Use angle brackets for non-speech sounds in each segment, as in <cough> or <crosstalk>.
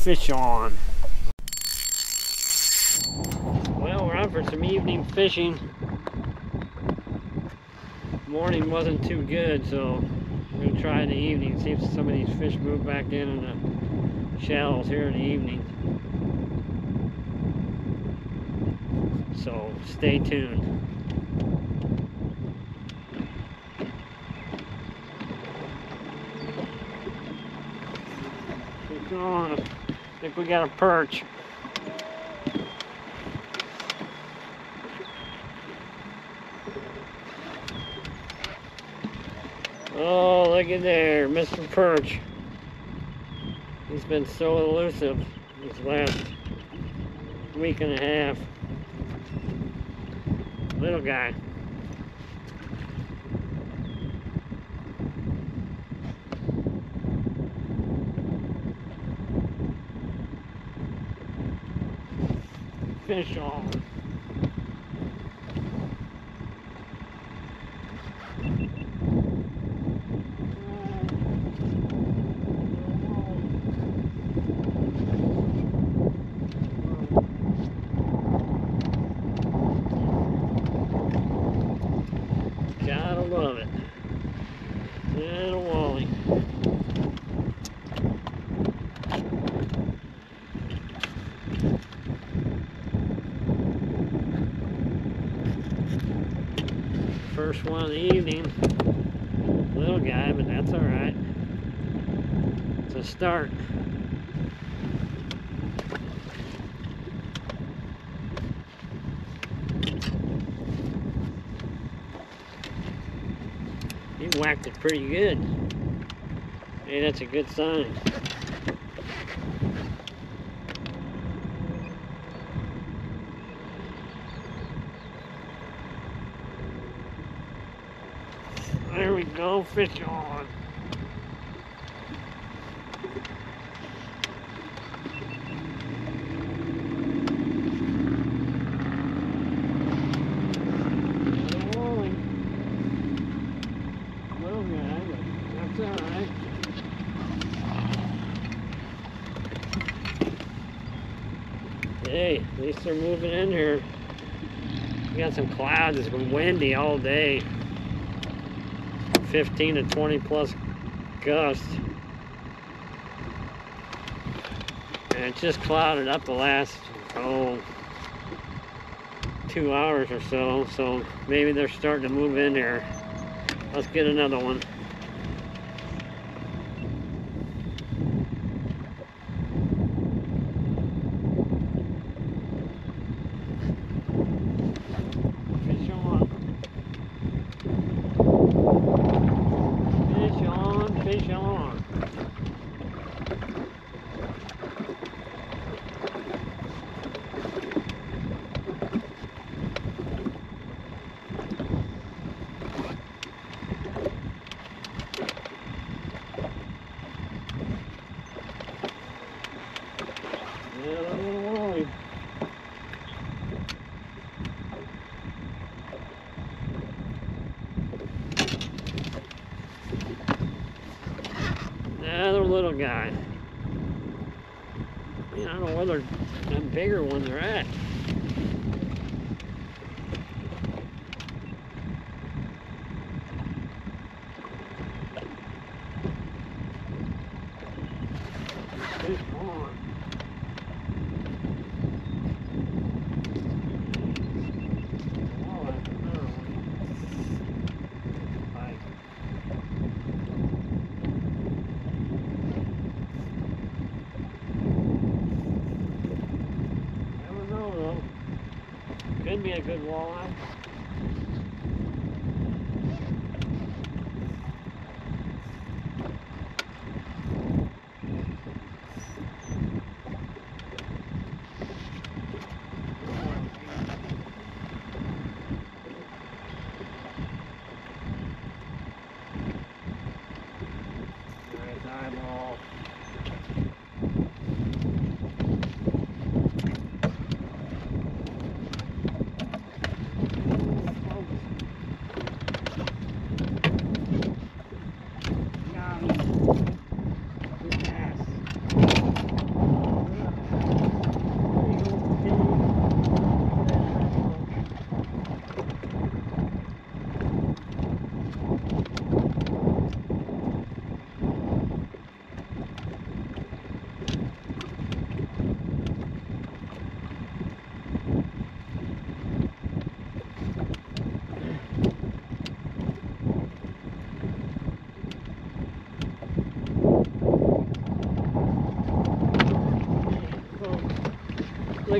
fish on. Well, we're out for some evening fishing. Morning wasn't too good, so we're gonna try in the evening, see if some of these fish move back in in the shallows here in the evening. So stay tuned. I think we got a perch. Oh, look at there, Mr. Perch. He's been so elusive this last week and a half. Little guy. Fish on. Gotta love it. And a wally. First one of the evening. Little guy, but that's alright. It's a start. He whacked it pretty good. Hey, that's a good sign. There we go, fish on. Hey, at least they're moving in here. We got some clouds. It's been windy all day. 15 to 20 plus gusts. And it just clouded up the last, oh, two hours or so. So maybe they're starting to move in here. Let's get another one. Fish on. Fish on, fish on. Yeah, that little wally. Another little guy. Man, I don't know where them bigger ones are at. Fish on. Oh, that's another one. Bite. Never know be a good walleye. Nice eyeball. Got him. Good pass.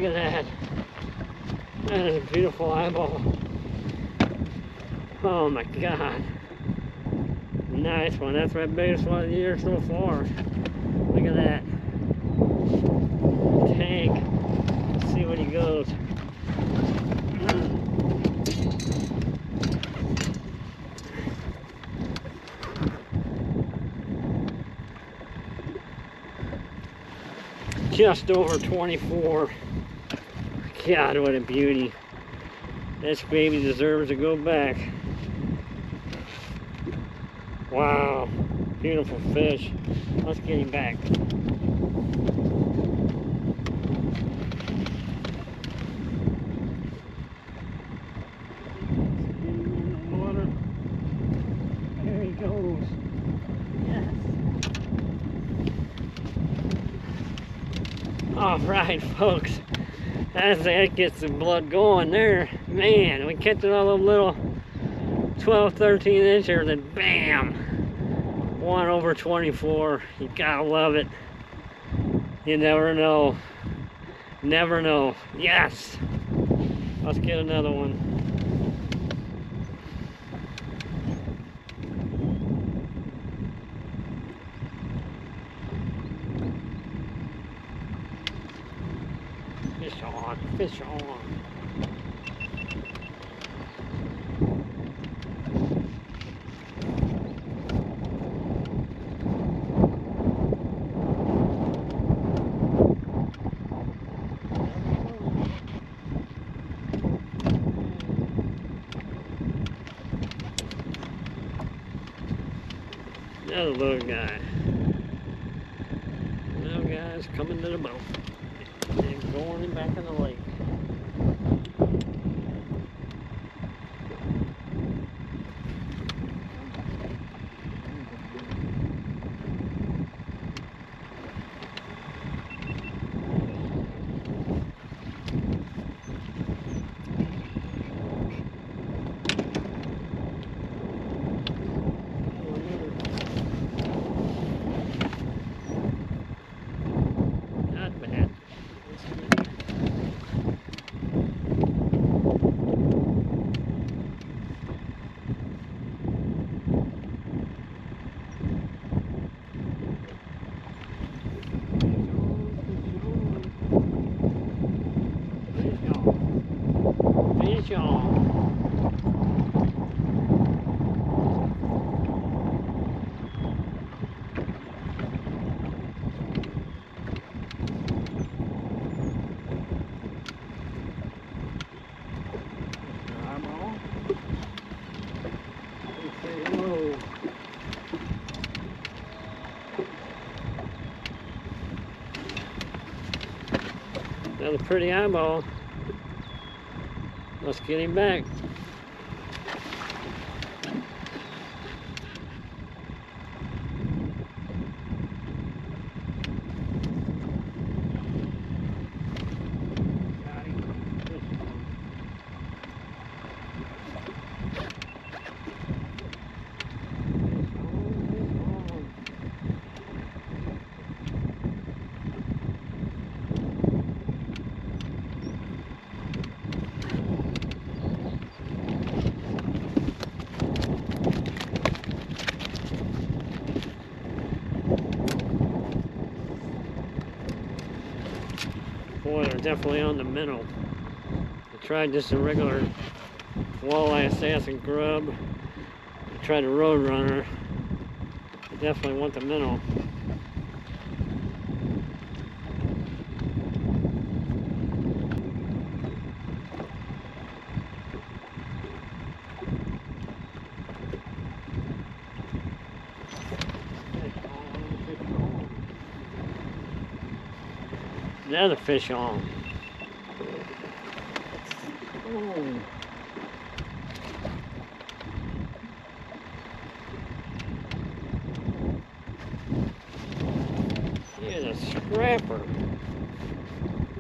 Look at that. That is a beautiful eyeball. Oh my god. Nice one. That's my biggest one of the year so far. Look at that. Tank. Let's see what he goes. Just over 24. God, what a beauty. This baby deserves to go back. Wow, beautiful fish. Let's get him back. There he goes. Yes. All right, folks. As that gets the blood going there, man, we catching all them little 12, 13 inchers and bam, one over 24. You gotta love it. You never know. Never know. Yes. Let's get another one. Fish on, fish on. Little guy. Little guy's coming to the boat. And going back in the lake. Not bad. Fish on. Fish on. Eyeball. Let's say hello. Another pretty eyeball. Let's get him back. Got him. Boy, they're definitely on the minnow. I tried just a regular walleye assassin grub. I tried a road runner. I definitely want the minnow. Another fish on. Oh. He's a scrapper.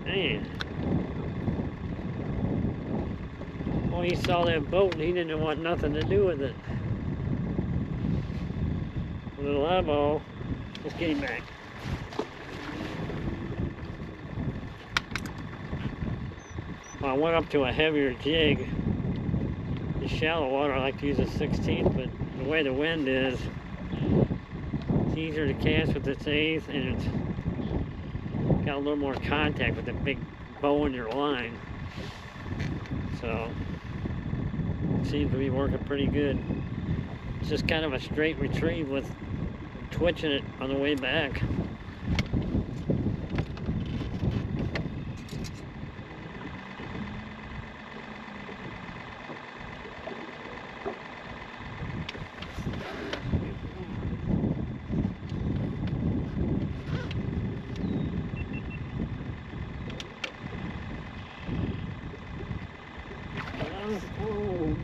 Man. Well, he saw that boat and he didn't want nothing to do with it. Little eyeball. Let's get him back. I went up to a heavier jig. The shallow water, I like to use a 16th, but the way the wind is, it's easier to cast with this eighth, and it's got a little more contact with the big bow in your line. So, it seems to be working pretty good. It's just kind of a straight retrieve with twitching it on the way back. Oh,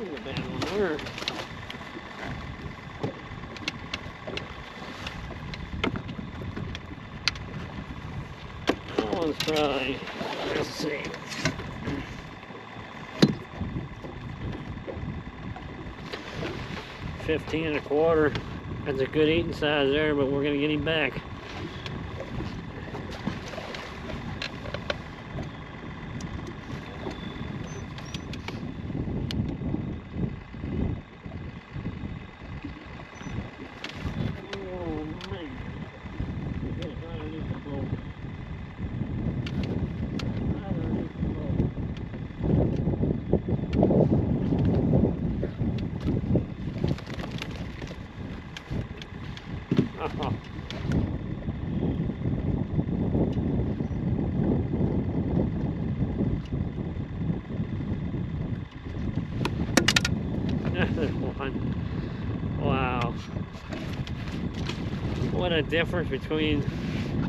Ooh, there. That one's probably, let's. Fifteen and a quarter. That's a good eating size there, but we're gonna get him back. Oh man. Get it right underneath the boat. Right underneath the boat. Oh. Another one. Wow. What a difference between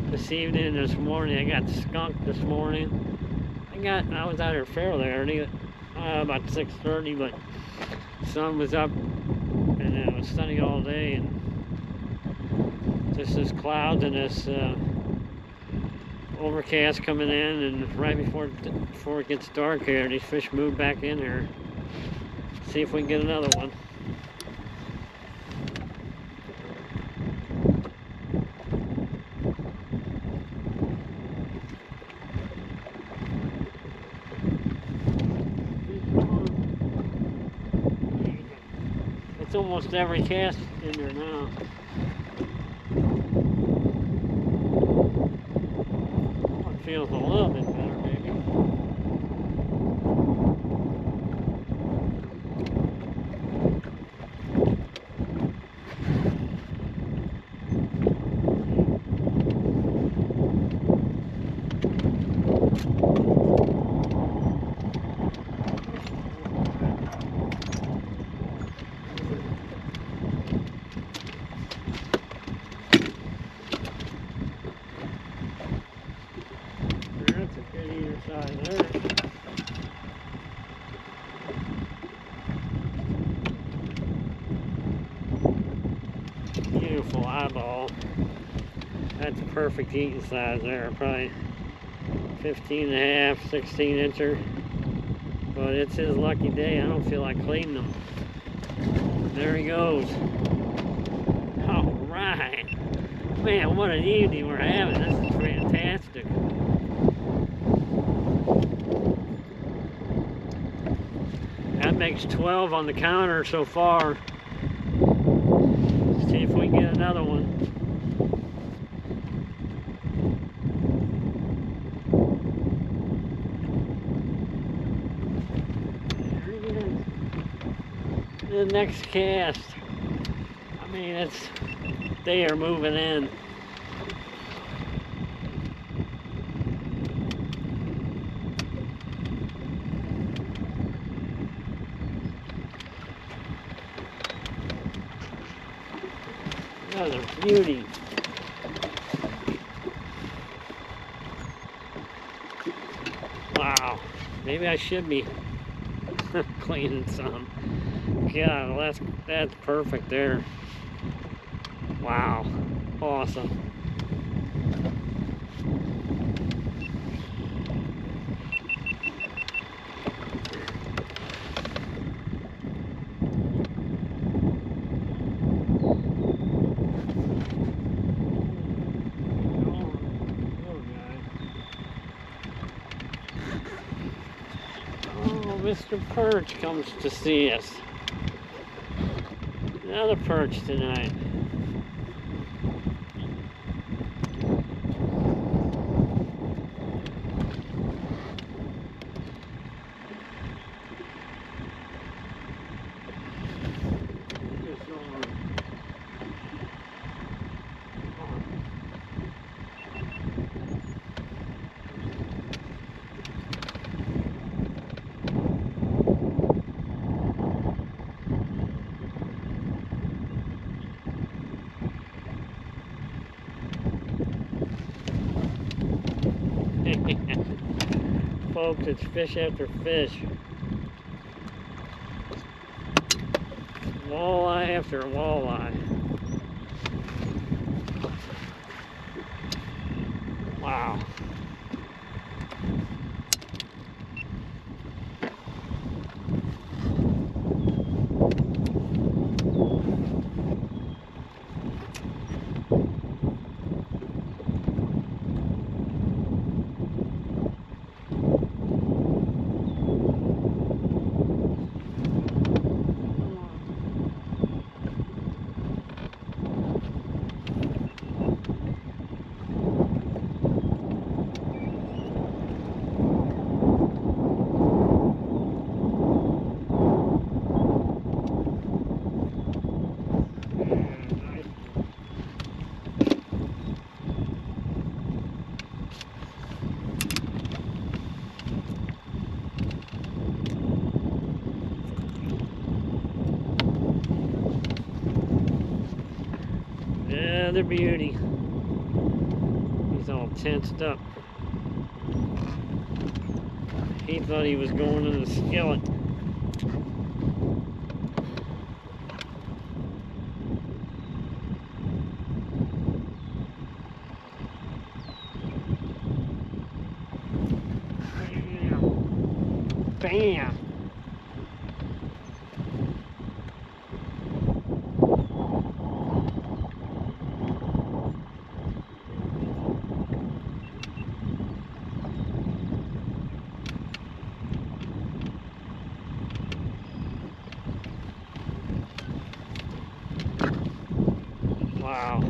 this evening and this morning. I got skunked this morning. I got I was out here fairly early, uh, about 6:30, but sun was up and it was sunny all day, and just this clouds and this uh, overcast coming in, and right before before it gets dark here, these fish move back in here. See if we can get another one. Almost every cast in there now. Oh, it feels a little bit better, maybe. That's a good eater size there. Beautiful eyeball. That's a perfect eating size there. Probably 15 and a half, 16 incher. But it's his lucky day. I don't feel like cleaning them. There he goes. All right. Man, what an evening we're having. This is fantastic. That makes 12 on the counter so far. Let's See if we can get another one. The next cast. I mean, it's they are moving in. Another beauty. Wow. Maybe I should be <laughs> cleaning some yeah, well, that's, that's perfect there. Wow, awesome. Oh, Mr. Perch comes to see us. Another perch tonight. Folks, it's fish after fish. Walleye after walleye. Wow. Another beauty. He's all tensed up. He thought he was going in the skillet. Bam! Bam! Wow.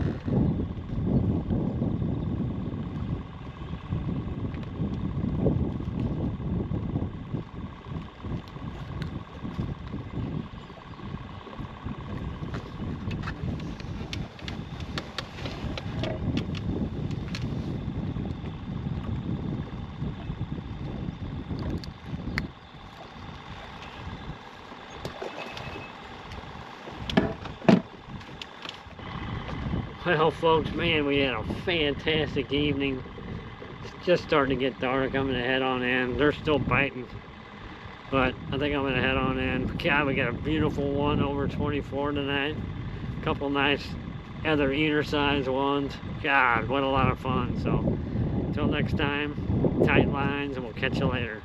Well, folks, man, we had a fantastic evening. It's just starting to get dark. I'm going to head on in. They're still biting. But I think I'm going to head on in. God, we got a beautiful one over 24 tonight. A couple nice other eater size ones. God, what a lot of fun. So, until next time, tight lines, and we'll catch you later.